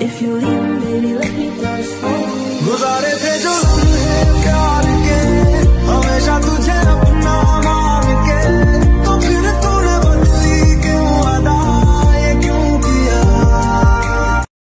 If you leave, baby, let me go slow. गुजारे थे जो